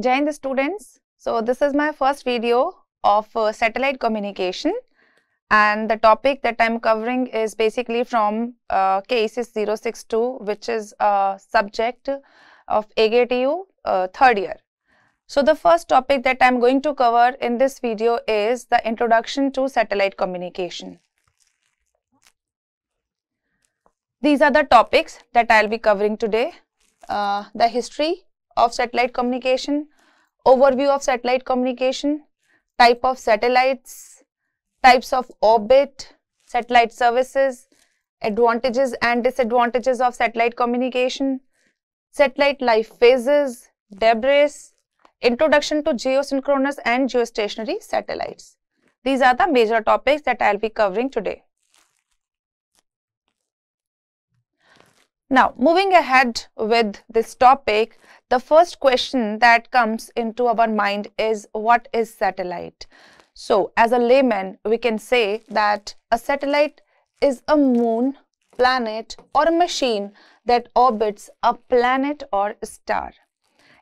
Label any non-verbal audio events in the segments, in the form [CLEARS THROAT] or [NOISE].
Jai Hind students. So this is my first video of uh, satellite communication and the topic that I'm covering is basically from uh, KEC 062 which is a subject of AKTU uh, third year. So the first topic that I'm going to cover in this video is the introduction to satellite communication. These are the topics that I'll be covering today. Uh, the history of satellite communication, overview of satellite communication, type of satellites, types of orbit, satellite services, advantages and disadvantages of satellite communication, satellite life phases, debris, introduction to geosynchronous and geostationary satellites. These are the major topics that I'll be covering today. Now, moving ahead with this topic, the first question that comes into our mind is what is satellite? So, as a layman, we can say that a satellite is a moon, planet or a machine that orbits a planet or star.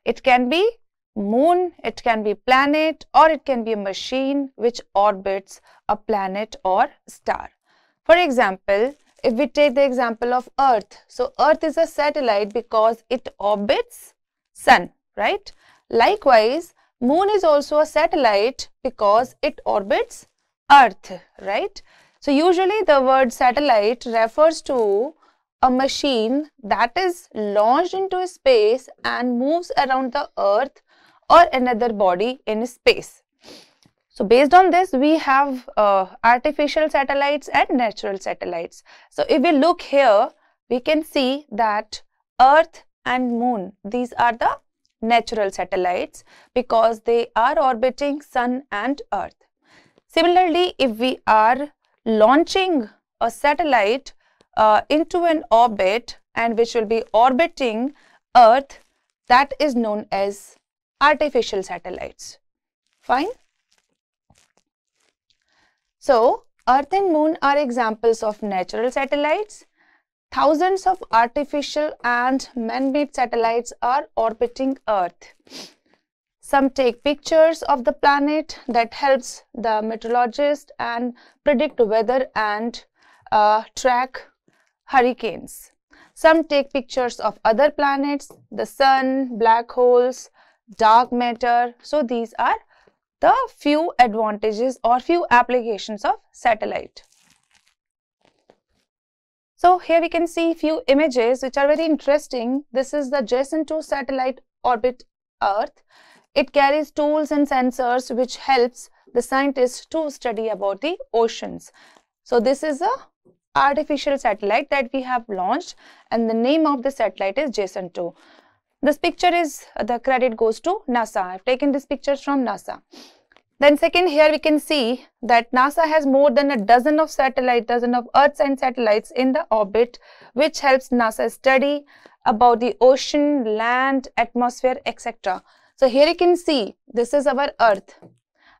It can be moon, it can be planet or it can be a machine which orbits a planet or star. For example, if we take the example of earth so earth is a satellite because it orbits sun right? Likewise moon is also a satellite because it orbits earth right? So usually the word satellite refers to a machine that is launched into space and moves around the earth or another body in space. So based on this, we have uh, artificial satellites and natural satellites. So if we look here, we can see that Earth and Moon, these are the natural satellites because they are orbiting Sun and Earth. Similarly, if we are launching a satellite uh, into an orbit and which will be orbiting Earth, that is known as artificial satellites. Fine. So, Earth and Moon are examples of natural satellites. Thousands of artificial and man-made satellites are orbiting Earth. Some take pictures of the planet that helps the meteorologist and predict weather and uh, track hurricanes. Some take pictures of other planets, the sun, black holes, dark matter. So these are the few advantages or few applications of satellite. So here we can see few images which are very interesting. This is the JASON 2 satellite orbit Earth. It carries tools and sensors which helps the scientists to study about the oceans. So this is a artificial satellite that we have launched and the name of the satellite is JASON 2. This picture is, the credit goes to NASA. I've taken this pictures from NASA. Then second here we can see that NASA has more than a dozen of satellites, dozen of Earth and satellites in the orbit which helps NASA study about the ocean, land, atmosphere, etc. So here you can see this is our Earth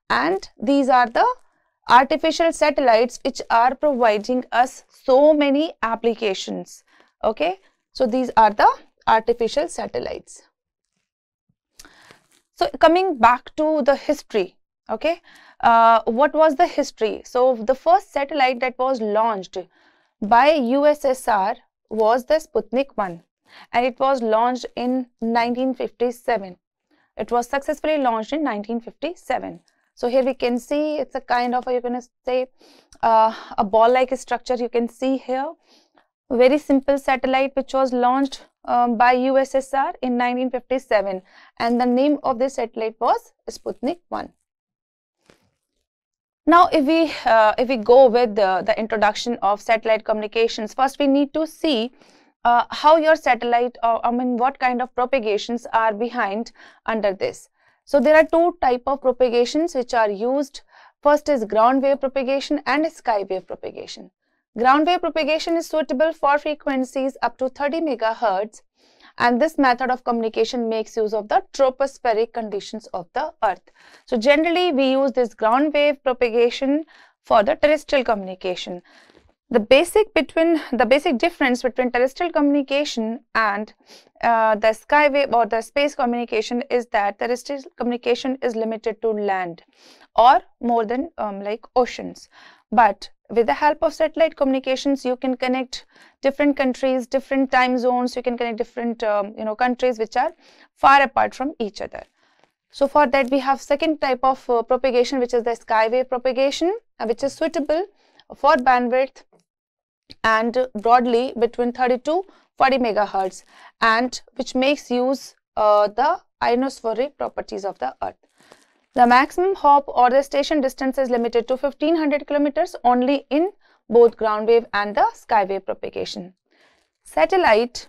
and these are the artificial satellites which are providing us so many applications. Okay, so these are the artificial satellites. So coming back to the history, okay, uh, what was the history? So the first satellite that was launched by USSR was the Sputnik 1 and it was launched in 1957. It was successfully launched in 1957. So here we can see it's a kind of, you're going to say, uh, a ball-like structure you can see here. Very simple satellite which was launched um, by USSR in 1957 and the name of the satellite was Sputnik 1. Now, if we uh, if we go with the, introduction of satellite communications, first we need to see uh, how your satellite, or I mean, what kind of propagations are behind under this. So, there are two type of propagations which are used. First is ground wave propagation and sky wave propagation. Ground wave propagation is suitable for frequencies up to 30 megahertz and this method of communication makes use of the tropospheric conditions of the earth. So generally we use this ground wave propagation for the terrestrial communication. the basic between the basic difference between terrestrial communication and uh, the skywave or the space communication is that terrestrial communication is limited to land or more than um, like oceans but with the help of satellite communications you can connect different countries different time zones you can connect different um, you know countries which are far apart from each other so for that we have second type of uh, propagation which is the skywave propagation uh, which is suitable for bandwidth and broadly between 30 to 40 megahertz and which makes use uh, the ionospheric properties of the earth. The maximum hop or the station distance is limited to 1500 kilometers only in both ground wave and the sky wave propagation. Satellite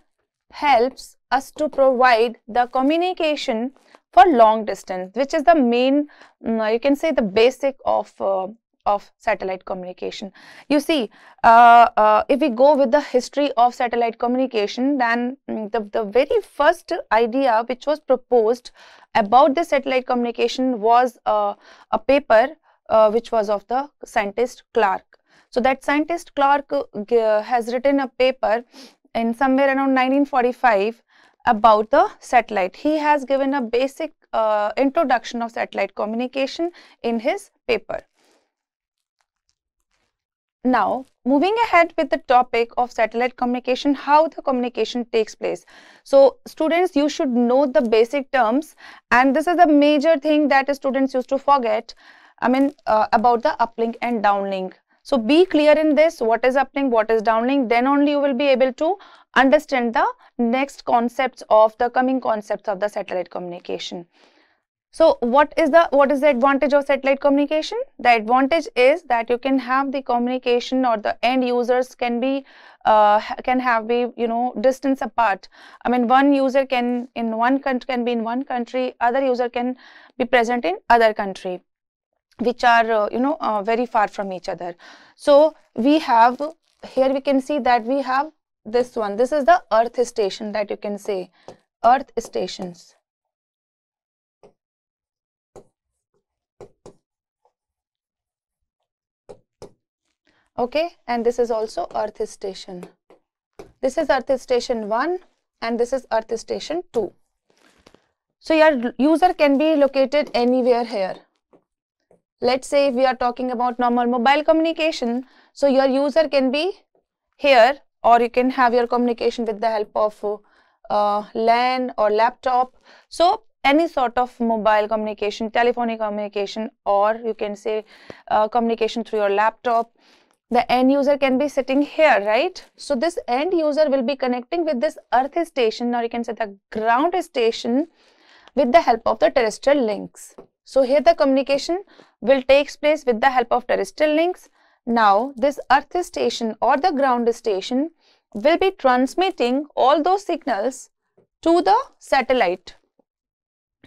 helps us to provide the communication for long distance which is the main mm, you can say the basic of uh, of satellite communication. You see, uh, uh, if we go with the history of satellite communication, then mm, the, the very first idea which was proposed about the satellite communication was uh, a paper uh, which was of the scientist Clarke. So that scientist Clarke uh, has written a paper in somewhere around 1945 about the satellite. He has given a basic uh, introduction of satellite communication in his paper. Now, moving ahead with the topic of satellite communication, how the communication takes place. So, students, you should know the basic terms and this is the major thing that students used to forget, I mean, uh, about the uplink and downlink. So, be clear in this, what is uplink, what is downlink, then only you will be able to understand the next concepts of the coming concepts of the satellite communication. So what is the what is the advantage of satellite communication? The advantage is that you can have the communication or the end users can be uh, can have be you know distance apart. I mean one user can in one country can be in one country, other user can be present in other country which are uh, you know uh, very far from each other. So we have here we can see that we have this one. This is the earth station that you can say earth stations okay and this is also earth station. This is earth station 1 and this is earth station 2 so your user can be located anywhere here. Let's say if we are talking about normal mobile communication so your user can be here or you can have your communication with the help of uh, LAN or laptop. So any sort of mobile communication telephonic communication or you can say uh, communication through your laptop the end user can be sitting here, right? So this end user will be connecting with this earth station or you can say the ground station with the help of the terrestrial links. So here the communication will takes place with the help of terrestrial links. Now this earth station or the ground station will be transmitting all those signals to the satellite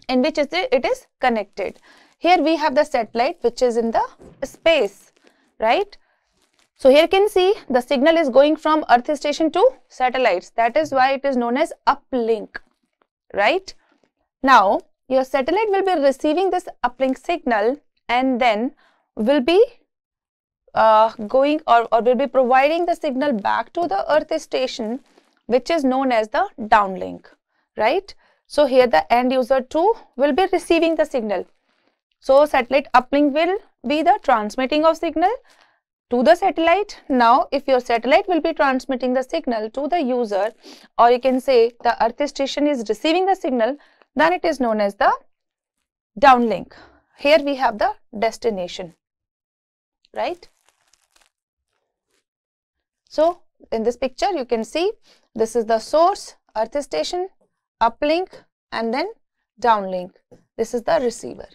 in which it is connected. Here we have the satellite which is in the space, right? So here you can see the signal is going from earth station to satellites. That is why it is known as uplink, right? Now, your satellite will be receiving this uplink signal and then will be uh, going or, or will be providing the signal back to the earth station which is known as the downlink, right? So here the end user 2 will be receiving the signal. So satellite uplink will be the transmitting of signal to the satellite. Now, if your satellite will be transmitting the signal to the user or you can say the earth station is receiving the signal, then it is known as the downlink. Here we have the destination, right? So, in this picture you can see this is the source, earth station, uplink and then downlink. This is the receiver.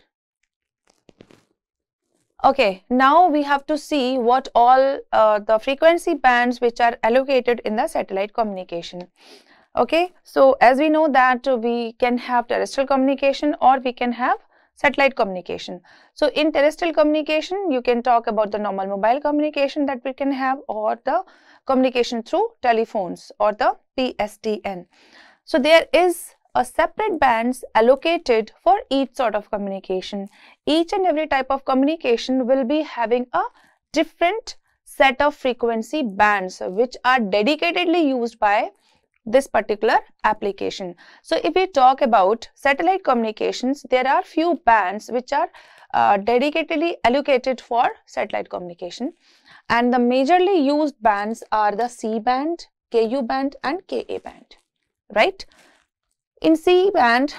Okay, now we have to see what all uh, the frequency bands which are allocated in the satellite communication. Okay, so as we know that we can have terrestrial communication or we can have satellite communication. So in terrestrial communication, you can talk about the normal mobile communication that we can have or the communication through telephones or the PSTN. So there is a separate bands allocated for each sort of communication. Each and every type of communication will be having a different set of frequency bands which are dedicatedly used by this particular application. So if we talk about satellite communications, there are few bands which are uh, dedicatedly allocated for satellite communication and the majorly used bands are the C band, Ku band and Ka band, right? In C band,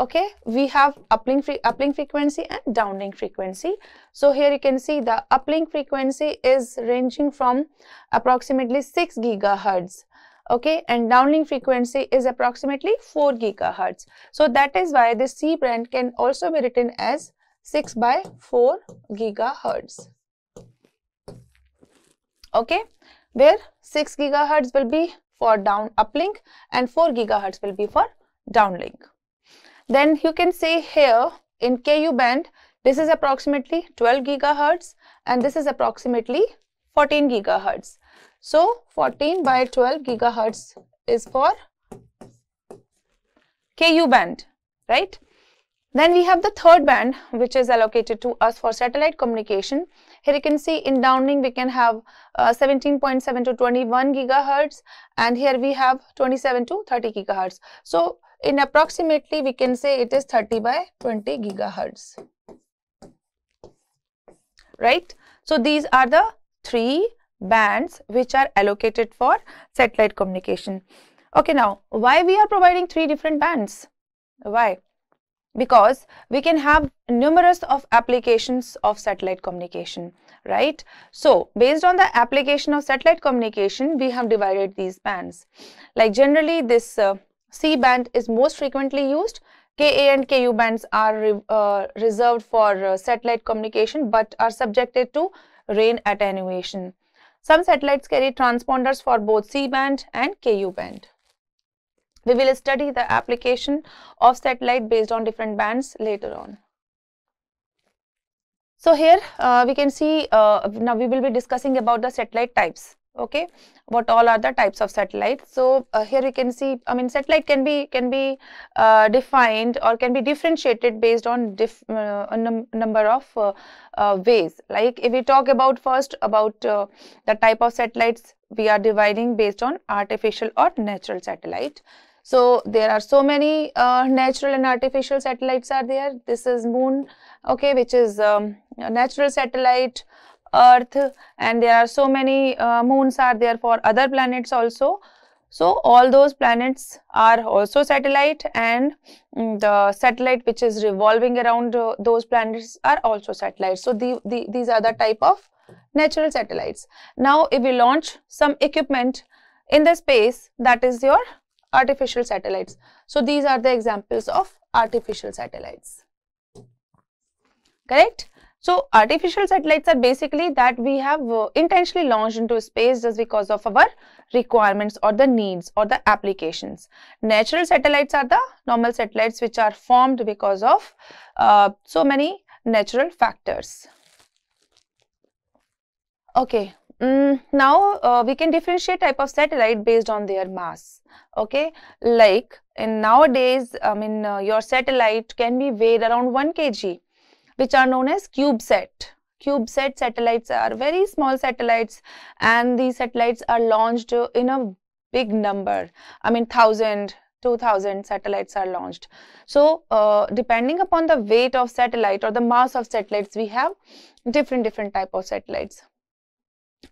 okay, we have uplink, fre uplink frequency and downlink frequency. So here you can see the uplink frequency is ranging from approximately 6 gigahertz okay and downlink frequency is approximately 4 gigahertz so that is why this c band can also be written as 6 by 4 gigahertz okay where 6 gigahertz will be for down uplink and 4 gigahertz will be for downlink then you can see here in ku band this is approximately 12 gigahertz and this is approximately 14 gigahertz so 14 by 12 gigahertz is for Ku band, right? Then we have the third band which is allocated to us for satellite communication. Here you can see in downlink we can have 17.7 uh, to 21 gigahertz and here we have 27 to 30 gigahertz. So in approximately we can say it is 30 by 20 gigahertz. Right? So these are the three bands which are allocated for satellite communication. Okay, now why we are providing three different bands? Why? Because we can have numerous of applications of satellite communication, right? So, based on the application of satellite communication, we have divided these bands. Like generally, this uh, C band is most frequently used. Ka and Ku bands are re uh, reserved for uh, satellite communication but are subjected to rain attenuation. Some satellites carry transponders for both C-band and Ku band. We will study the application of satellite based on different bands later on. So here uh, we can see, uh, now we will be discussing about the satellite types okay what all are the types of satellites so uh, here you can see i mean satellite can be can be uh, defined or can be differentiated based on diff, uh, a num number of uh, uh, ways. Like if we talk about first about uh, the type of satellites we are dividing based on artificial or natural satellite. So there are so many natural and artificial satellites are there. This is moon okay which is um, a natural satellite earth and there are so many uh, moons are there for other planets also. So all those planets are also satellite and mm, the satellite which is revolving around uh, those planets are also satellites so the, the, these are the type of natural satellites. Now if we launch some equipment in the space that is your artificial satellites. So these are the examples of artificial satellites. Correct so artificial satellites are basically that we have uh, intentionally launched into space just because of our requirements or the needs or the applications. Natural satellites are the normal satellites which are formed because of uh, so many natural factors. Okay, mm, now uh, we can differentiate type of satellite based on their mass. Okay, like in nowadays, I mean uh, your satellite can be weighed around 1 kg which are known as CubeSat. CubeSat satellites are very small satellites and these satellites are launched in a big number. I mean 1000, 2000 satellites are launched. So uh, depending upon the weight of satellite or the mass of satellites, we have different different type of satellites.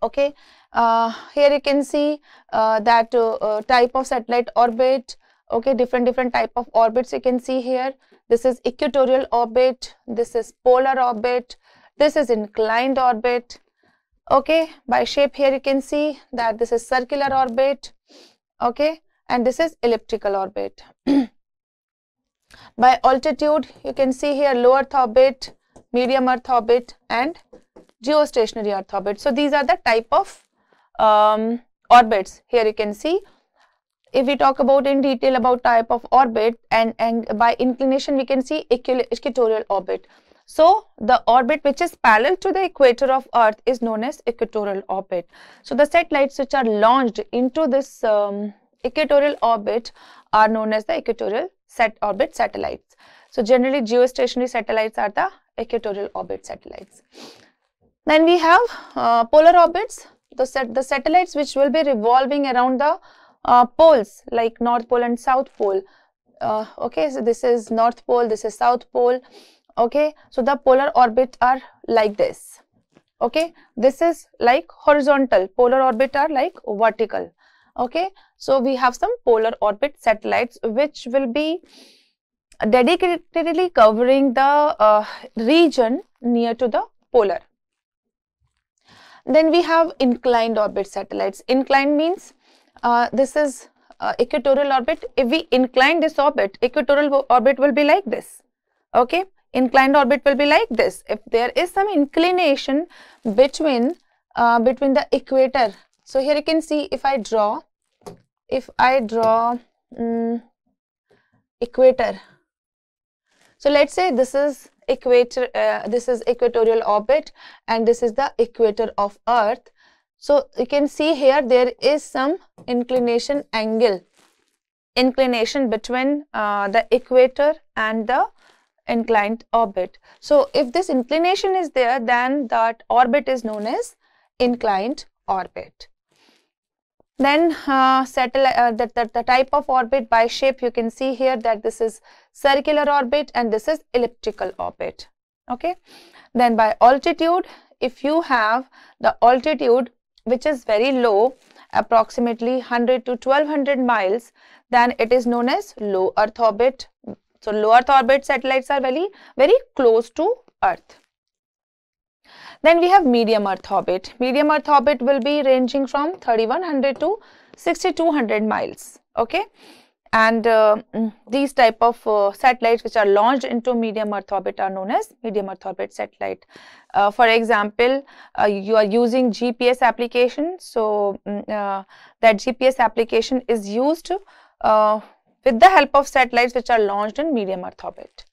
Okay, uh, here you can see uh, that uh, uh, type of satellite orbit. Okay, different different type of orbits you can see here. This is equatorial orbit, this is polar orbit, this is inclined orbit. Okay, by shape here you can see that this is circular orbit, okay, and this is elliptical orbit. [CLEARS THROAT] by altitude, you can see here low Earth orbit, medium Earth orbit, and geostationary Earth orbit. So these are the type of um, orbits. Here you can see if we talk about in detail about type of orbit and, and by inclination we can see equatorial orbit. So, the orbit which is parallel to the equator of earth is known as equatorial orbit. So, the satellites which are launched into this um, equatorial orbit are known as the equatorial set orbit satellites. So, generally geostationary satellites are the equatorial orbit satellites. Then we have uh, polar orbits, the, set, the satellites which will be revolving around the uh, poles like North Pole and South Pole. Uh, okay, so this is North Pole, this is South Pole. Okay, so the polar orbit are like this. Okay, this is like horizontal, polar orbit are like vertical. Okay, so we have some polar orbit satellites which will be dedicatedly covering the uh, region near to the polar. Then we have inclined orbit satellites. Inclined means uh, this is uh, equatorial orbit. If we incline this orbit, equatorial orbit will be like this. Okay, inclined orbit will be like this. If there is some inclination between uh, between the equator. So here you can see if I draw, if I draw um, equator. So let's say this is equator uh, this is equatorial orbit and this is the equator of earth so you can see here there is some inclination angle inclination between uh, the equator and the inclined orbit so if this inclination is there then that orbit is known as inclined orbit then uh, satellite, uh, the, the, the, type of orbit by shape you can see here that this is circular orbit and this is elliptical orbit. Okay. Then by altitude, if you have the altitude which is very low, approximately 100 to 1200 miles, then it is known as low Earth orbit. So low Earth orbit satellites are very, very close to Earth. Then we have medium earth orbit. Medium earth orbit will be ranging from 3100 to 6200 miles. Okay. And uh, mm, these type of uh, satellites which are launched into medium earth orbit are known as medium earth orbit satellite. Uh, for example, uh, you are using GPS application. So, mm, uh, that GPS application is used uh, with the help of satellites which are launched in medium earth orbit.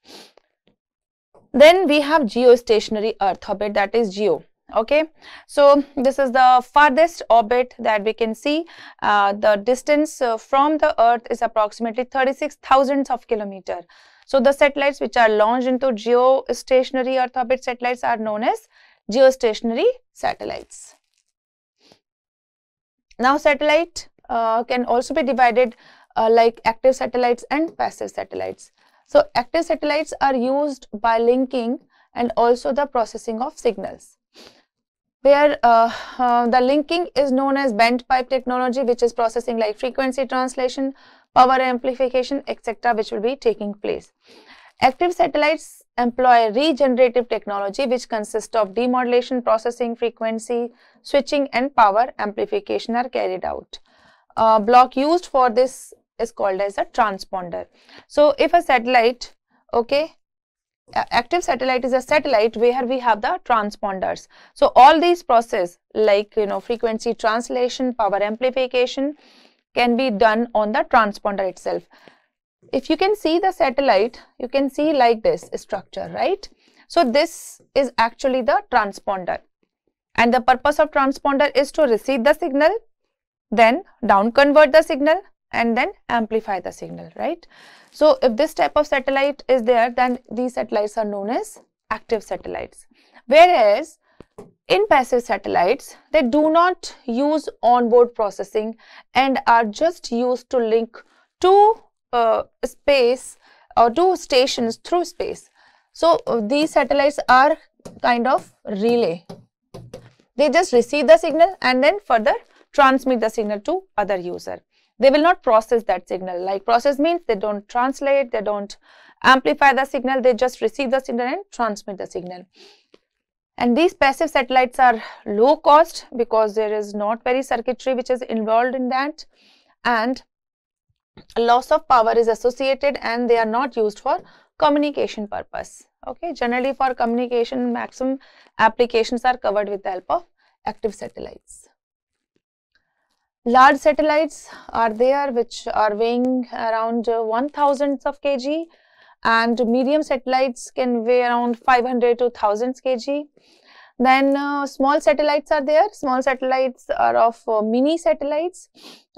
Then we have geostationary Earth orbit that is GEO. Okay, so this is the farthest orbit that we can see. Uh, the distance uh, from the Earth is approximately 36 thousands of kilometer. So the satellites which are launched into geostationary Earth orbit satellites are known as geostationary satellites. Now satellite uh, can also be divided uh, like active satellites and passive satellites. So active satellites are used by linking and also the processing of signals. Where uh, uh, the linking is known as bent pipe technology which is processing like frequency translation, power amplification etc. which will be taking place. Active satellites employ regenerative technology which consists of demodulation, processing, frequency, switching and power amplification are carried out. A block used for this is called as a transponder. So if a satellite, okay, active satellite is a satellite where we have the transponders. So all these process like, you know, frequency translation, power amplification can be done on the transponder itself. If you can see the satellite, you can see like this structure, right? So this is actually the transponder. And the purpose of transponder is to receive the signal, then down convert the signal and then amplify the signal, right? So, if this type of satellite is there, then these satellites are known as active satellites. Whereas, in passive satellites, they do not use onboard processing and are just used to link to uh, space or to stations through space. So, uh, these satellites are kind of relay. They just receive the signal and then further transmit the signal to other user they will not process that signal. Like process means they don't translate, they don't amplify the signal, they just receive the signal and transmit the signal. And these passive satellites are low cost because there is not very circuitry which is involved in that and loss of power is associated and they are not used for communication purpose. Okay, generally for communication maximum applications are covered with the help of active satellites. Large satellites are there which are weighing around uh, 1000 of kg and medium satellites can weigh around 500 to 1000 kg. Then uh, small satellites are there. Small satellites are of uh, mini satellites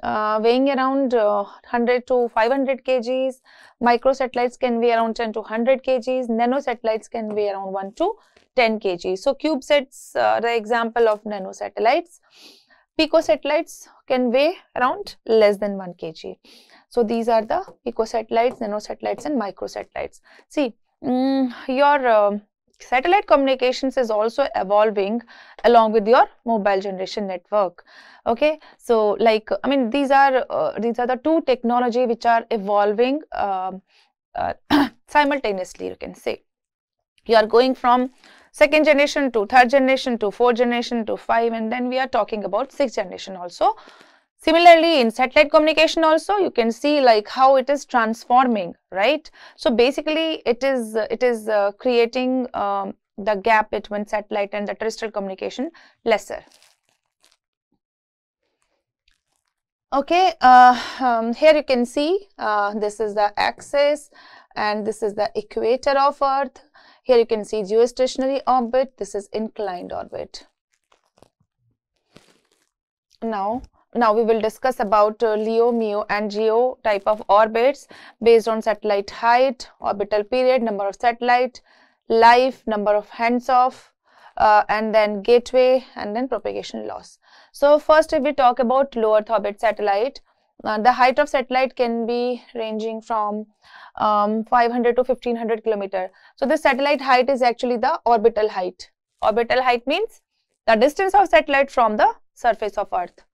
uh, weighing around 100 uh, to 500 kgs. Micro satellites can weigh around 10 to 100 kgs. Nano satellites can weigh around 1 to 10 kg. So CubeSats are the example of nano satellites. Pico satellites can weigh around less than 1 kg. So these are the pico satellites, nano satellites and micro satellites. See, mm, your uh, satellite communications is also evolving along with your mobile generation network okay so like i mean these are uh, these are the two technology which are evolving um, uh, [COUGHS] simultaneously you can say you are going from second generation to third generation to fourth generation to five and then we are talking about sixth generation also Similarly, in satellite communication also, you can see like how it is transforming, right? So basically, it is it is uh, creating um, the gap between satellite and the terrestrial communication lesser. Okay, uh, um, here you can see uh, this is the axis and this is the equator of Earth. Here you can see geostationary orbit, this is inclined orbit. Now, now we will discuss about uh, LEO, MEO and GEO type of orbits based on satellite height, orbital period, number of satellite, life, number of handoffs, uh, and then gateway and then propagation loss. So first if we talk about low Earth orbit satellite, uh, the height of satellite can be ranging from um, 500 to 1500 kilometer. So the satellite height is actually the orbital height. Orbital height means the distance of satellite from the surface of Earth.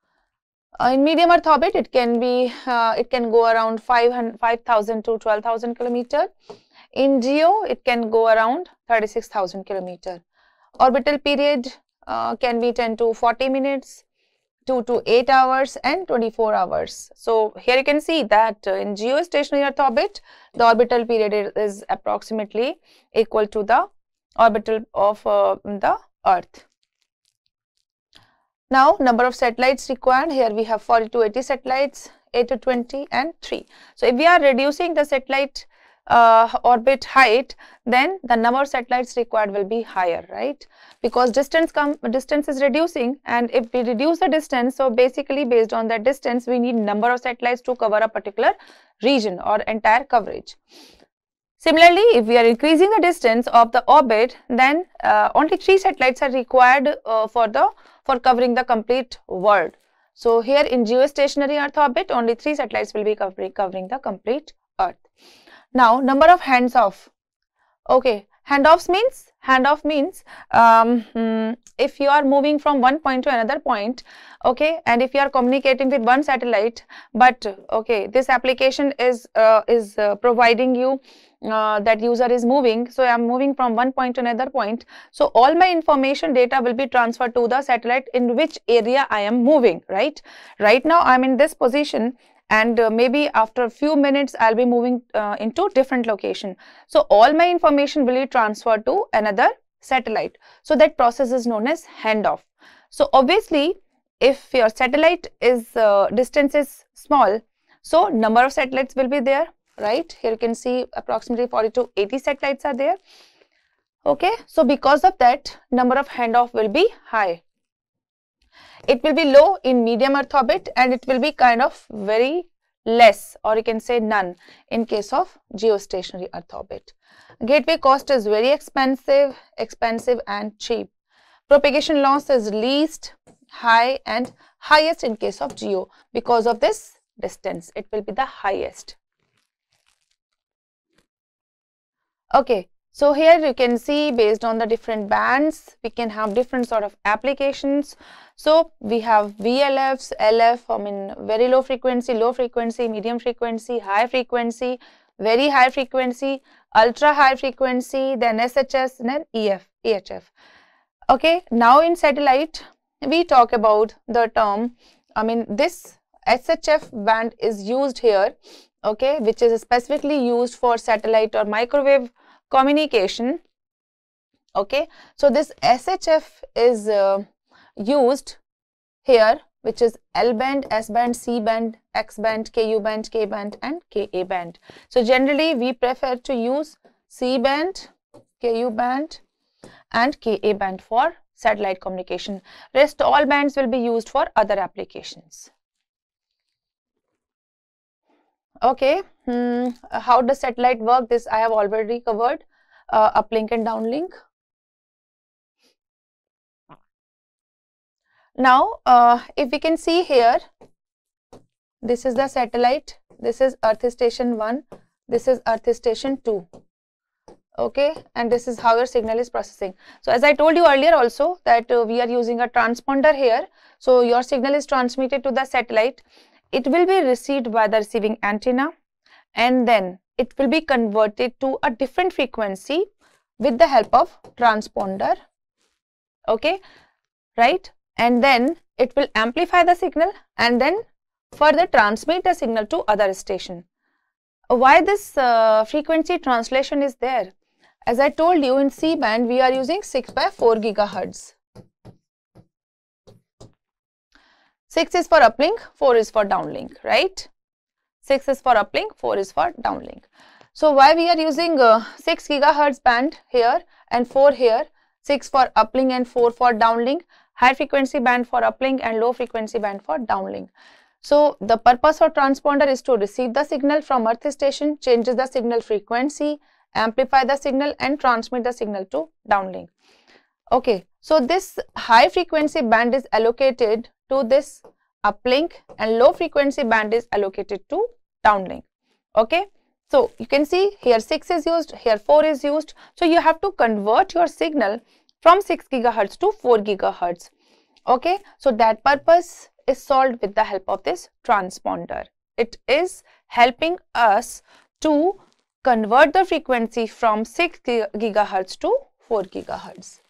Uh, in medium Earth orbit, it can be uh, it can go around 5,000 to 12,000 kilometer. In GEO, it can go around 36,000 kilometer. Orbital period uh, can be 10 to 40 minutes, 2 to 8 hours and 24 hours. So here you can see that uh, in geostationary Earth orbit, the orbital period is, approximately equal to the orbital of uh, the Earth. Now, number of satellites required, here we have 40 to 80 satellites, 8 to 20 and 3. So, if we are reducing the satellite uh, orbit height, then the number of satellites required will be higher, right? Because distance come distance is reducing and if we reduce the distance, so basically based on that distance, we need number of satellites to cover a particular region or entire coverage. Similarly, if we are increasing the distance of the orbit, then uh, only three satellites are required uh, for the for covering the complete world. So here in geostationary Earth orbit, only three satellites will be covering, covering the complete. Now, number of handoffs. Okay, handoffs means handoff means um, hmm, if you are moving from one point to another point okay and if you are communicating with one satellite but okay this application is uh, is uh, providing you uh, that user is moving so i'm moving from one point to another point so all my information data will be transferred to the satellite in which area i am moving right right now i'm in this position and uh, maybe after a few minutes I'll be moving uh, into different location. So all my information will be transferred to another satellite. So that process is known as handoff. So obviously if your satellite is uh, distance is small, so number of satellites will be there, right? Here you can see approximately 40 to 80 satellites are there. Okay, so because of that number of handoff will be high. It will be low in medium earth orbit and it will be kind of very less or you can say none in case of geostationary earth orbit. Gateway cost is very expensive, expensive and cheap. Propagation loss is least, high and highest in case of geo because of this distance. It will be the highest. Okay, so here you can see based on the different bands, we can have different sort of applications. So we have VLFs, LF, I mean very low frequency, low frequency, medium frequency, high frequency, very high frequency, ultra high frequency, then SHF, then EF, EHF. Okay, now in satellite, we talk about the term, I mean this SHF band is used here, okay, which is specifically used for satellite or microwave communication okay so this shf is uh, used here which is L band, S band, C band, X band, KU band, K band and KA band. So generally we prefer to use C band, KU band and KA band for satellite communication. Rest all bands will be used for other applications. Okay, Hmm, uh, how does satellite work? This I have already covered, uh, uplink and downlink. Now, uh, if we can see here, this is the satellite, this is Earth Station 1, this is Earth Station 2, okay, and this is how your signal is processing. So, as I told you earlier also that uh, we are using a transponder here. So, your signal is transmitted to the satellite. It will be received by the receiving antenna and then it will be converted to a different frequency with the help of transponder okay right and then it will amplify the signal and then further transmit the signal to other station why this uh, frequency translation is there as I told you in C band we are using 6 by 4 gigahertz. 6 is for uplink, 4 is for downlink, right? 6 is for uplink, 4 is for downlink. So why we are using uh, 6 gigahertz band here and 4 here, 6 for uplink and 4 for downlink, high frequency band for uplink and low frequency band for downlink. So the purpose of transponder is to receive the signal from earth station, changes the signal frequency amplify the signal and transmit the signal to downlink. Okay, so this high frequency band is allocated to this uplink and low frequency band is allocated to downlink. Okay, so you can see here 6 is used, here 4 is used. So you have to convert your signal from 6 gigahertz to 4 gigahertz. Okay, so that purpose is solved with the help of this transponder. It is helping us to convert the frequency from 6 gigahertz to 4 gigahertz.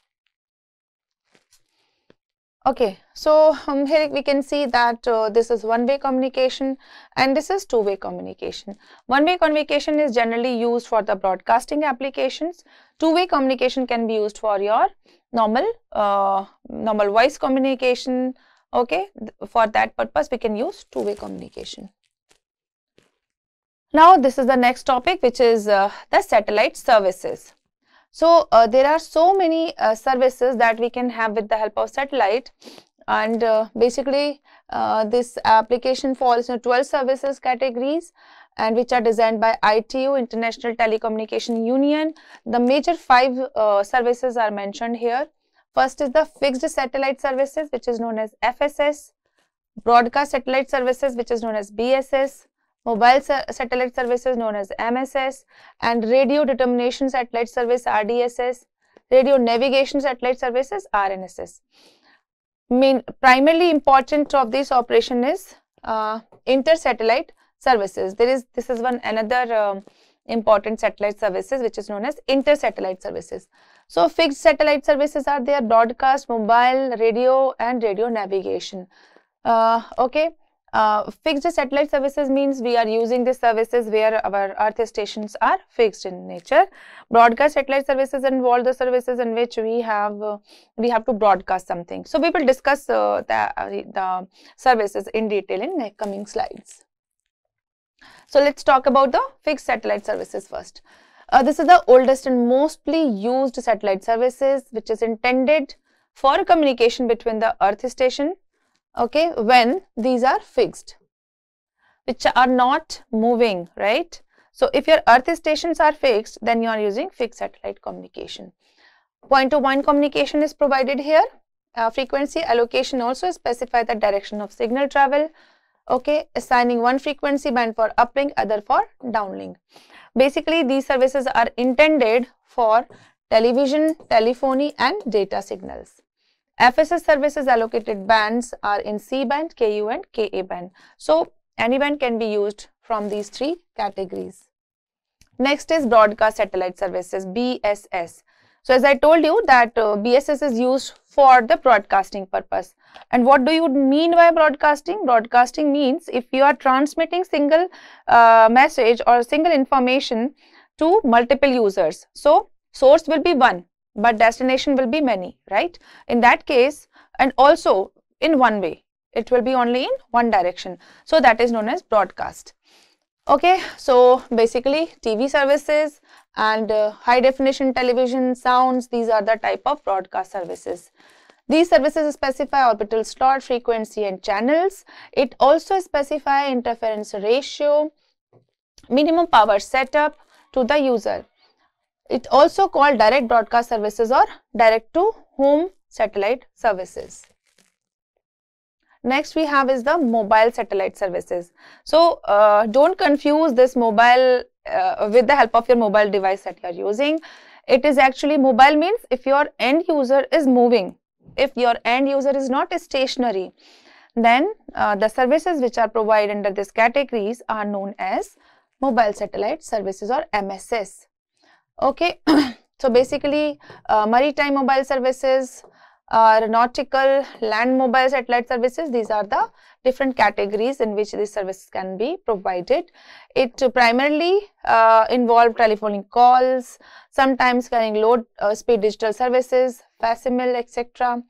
Okay, so um, here we can see that uh, this is one-way communication and this is two-way communication. One-way communication is generally used for the broadcasting applications. Two-way communication can be used for your normal uh, normal voice communication. Okay, for that purpose we can use two-way communication. Now this is the next topic which is uh, the satellite services. So uh, there are so many uh, services that we can have with the help of satellite and uh, basically uh, this application falls in 12 services categories and which are designed by ITU International Telecommunication Union. The major five uh, services are mentioned here. First is the fixed satellite services which is known as FSS, broadcast satellite services which is known as BSS, mobile satellite services known as MSS and radio determination satellite service RDSS, radio navigation satellite services RNSS. Main primarily important of this operation is uh, inter-satellite services. There is this is one another um, important satellite services which is known as inter-satellite services. So fixed satellite services are there broadcast, mobile, radio and radio navigation. Uh, okay uh, fixed satellite services means we are using the services where our earth stations are fixed in nature. Broadcast satellite services involve the services in which we have uh, we have to broadcast something. So we will discuss uh, the, uh, the services in detail in the coming slides. So let's talk about the fixed satellite services first. Uh, this is the oldest and mostly used satellite services which is intended for communication between the earth station okay when these are fixed which are not moving right? So if your earth stations are fixed then you are using fixed satellite communication. Point to point communication is provided here. Uh, frequency allocation also specify the direction of signal travel. Okay assigning one frequency band for uplink other for downlink. Basically these services are intended for television telephony and data signals FSS services allocated bands are in C band, KU and KA band. So, any band can be used from these three categories. Next is broadcast satellite services BSS. So, as I told you that uh, BSS is used for the broadcasting purpose. And what do you mean by broadcasting? Broadcasting means if you are transmitting single uh, message or single information to multiple users. So, source will be one but destination will be many, right? In that case, and also in one way, it will be only in one direction. So that is known as broadcast. Okay, so basically TV services and uh, high definition television sounds, these are the type of broadcast services. These services specify orbital slot, frequency and channels. It also specify interference ratio, minimum power setup to the user. It also called direct broadcast services or direct to home satellite services. Next we have is the mobile satellite services. So uh, don't confuse this mobile uh, with the help of your mobile device that you are using. It is actually mobile means if your end user is moving, if your end user is not stationary, then uh, the services which are provided under these categories are known as mobile satellite services or MSS. Okay, [CLEARS THROAT] so basically uh, maritime mobile services, uh, nautical, land mobile satellite services, these are the different categories in which these services can be provided. It primarily uh, involve telephonic calls, sometimes carrying low uh, speed digital services, facsimile, etc.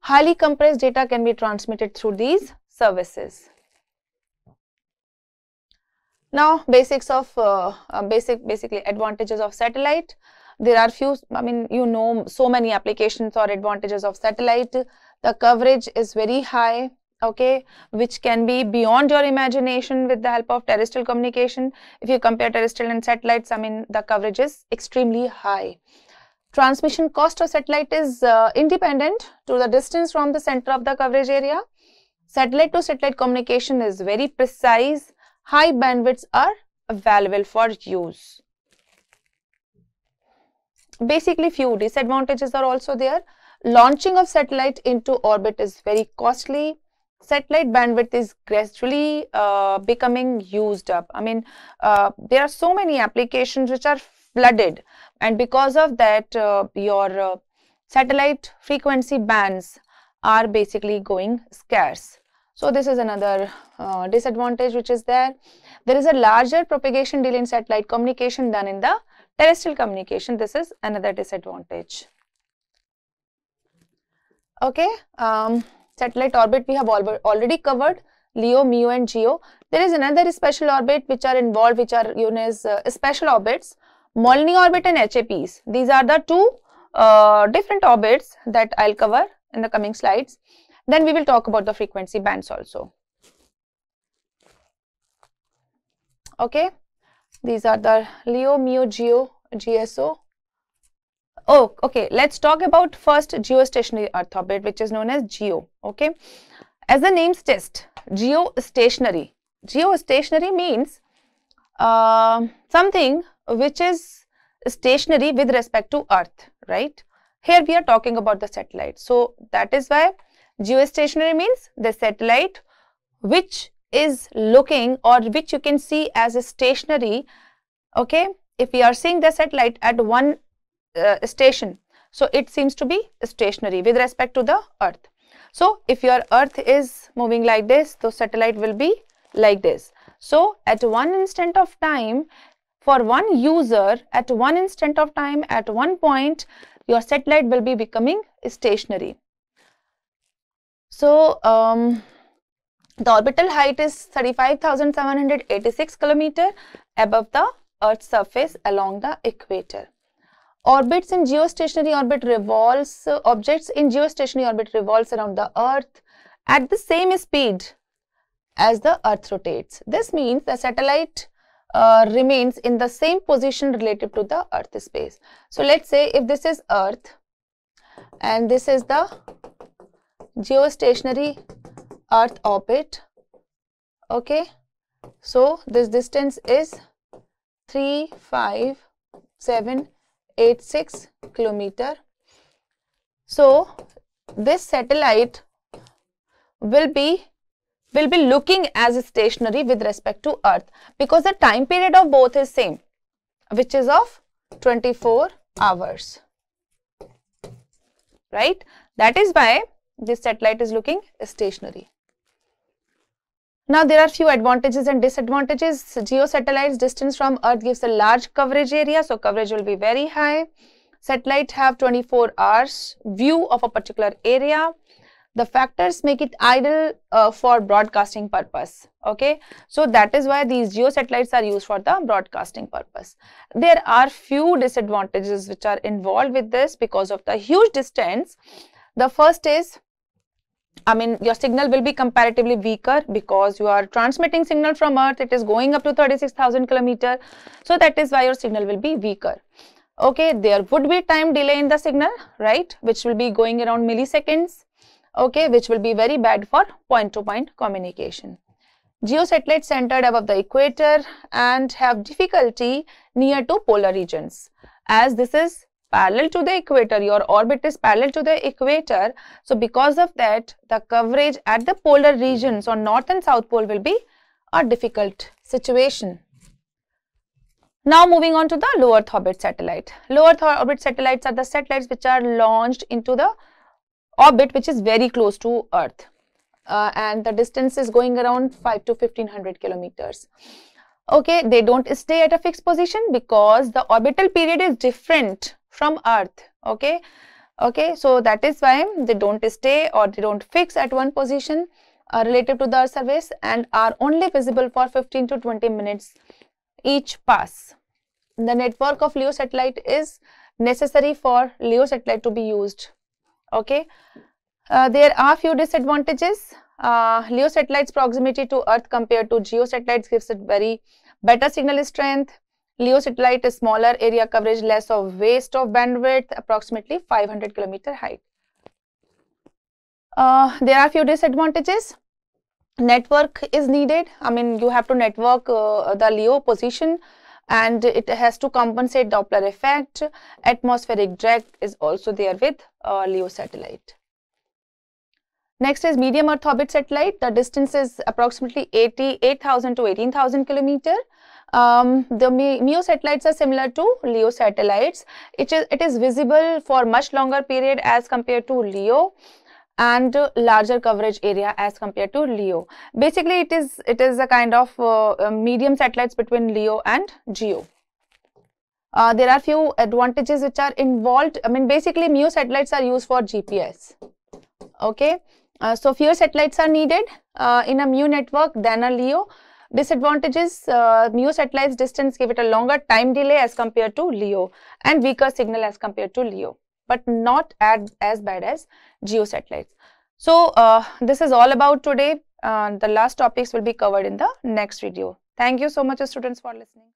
Highly compressed data can be transmitted through these services. Now, basics of uh, uh, basic basically advantages of satellite. There are few, I mean, you know, so many applications or advantages of satellite. The coverage is very high, okay, which can be beyond your imagination with the help of terrestrial communication. If you compare terrestrial and satellites, I mean, the coverage is extremely high. Transmission cost of satellite is uh, independent to the distance from the center of the coverage area. Satellite to satellite communication is very precise. High bandwidths are available for use. Basically, few disadvantages are also there. Launching of satellite into orbit is very costly. Satellite bandwidth is gradually uh, becoming used up. I mean, uh, there are so many applications which are flooded and because of that uh, your uh, satellite frequency bands are basically going scarce. So this is another uh, disadvantage which is there. There is a larger propagation delay in satellite communication than in the terrestrial communication. This is another disadvantage. Okay, um, satellite orbit we have al already covered LEO, MEO and GEO. There is another special orbit which are involved which are known as uh, special orbits Molniya orbit and HAPs. These are the two uh, different orbits that I'll cover in the coming slides. Then we will talk about the frequency bands also. Okay, these are the LEO, MEO, GEO, GSO. Oh, okay. Let's talk about first geostationary Earth orbit, which is known as GEO. Okay, as the name suggests, geostationary. Geostationary means uh, something which is stationary with respect to earth right here we are talking about the satellite so that is why geostationary means the satellite which is looking or which you can see as a stationary okay? If we are seeing the satellite at one uh, station so it seems to be stationary with respect to the earth. So if your earth is moving like this the satellite will be like this. So at one instant of time for one user at one instant of time at one point your satellite will be becoming stationary. So, um, the orbital height is 35,786 kilometer above the earth's surface along the equator. Orbits in geostationary orbit revolves, uh, objects in geostationary orbit revolves around the earth at the same speed as the earth rotates. This means the satellite uh, remains in the same position relative to the earth space. So, let us say if this is earth and this is the geostationary earth orbit okay? So this distance is 35786 kilometer. So this satellite will be will be looking as stationary with respect to earth because the time period of both is same which is of 24 hours right? That is why this satellite is looking stationary. Now there are few advantages and disadvantages. Geo satellites distance from earth gives a large coverage area so coverage will be very high. Satellite have 24 hours view of a particular area. The factors make it ideal uh, for broadcasting purpose okay? So that is why these geo satellites are used for the broadcasting purpose. There are few disadvantages which are involved with this because of the huge distance. The first is I mean your signal will be comparatively weaker because you are transmitting signal from earth it is going up to 36,000 kilometer so that is why your signal will be weaker okay there would be time delay in the signal right which will be going around milliseconds okay, which will be very bad for point-to-point -point communication. Geosatellites centered above the equator and have difficulty near to polar regions. As this is parallel to the equator, your orbit is parallel to the equator. So, because of that, the coverage at the polar regions on north and south pole will be a difficult situation. Now moving on to the low Earth orbit satellite. Low Earth orbit satellites are the satellites which are launched into the orbit which is very close to Earth uh, and the distance is going around 5 to 1500 kilometers. Okay, they don't stay at a fixed position because the orbital period is different from Earth. Okay, okay, so that is why they don't stay or they don't fix at one position uh, relative to the Earth surface and are only visible for 15 to 20 minutes each pass. The network of LEO satellite is necessary for LEO satellite to be used. Okay. Uh, there are few disadvantages. Uh, LEO satellite's proximity to Earth compared to GEO satellites gives it very better signal strength. LEO satellite is smaller area coverage, less of waste of bandwidth, approximately 500 kilometer height. Uh, there are few disadvantages network is needed. I mean, you have to network uh, the LEO position and it has to compensate Doppler effect. Atmospheric drag is also there with uh, LEO satellite. Next is medium Earth orbit satellite. The distance is approximately 88,000 to 18,000 kilometer. Um, the MEO satellites are similar to LEO satellites. It is, it is visible for much longer period as compared to LEO and larger coverage area as compared to LEO. Basically, it is it is a kind of uh, medium satellites between LEO and GEO. Uh, there are few advantages which are involved. I mean, basically, MEO satellites are used for GPS. Okay, uh, so fewer satellites are needed uh, in a MEO network than a LEO. Disadvantages: uh, MEO satellites distance give it a longer time delay as compared to LEO and weaker signal as compared to LEO but not as, as bad as geo satellites. So, uh, this is all about today. Uh, the last topics will be covered in the next video. Thank you so much students for listening.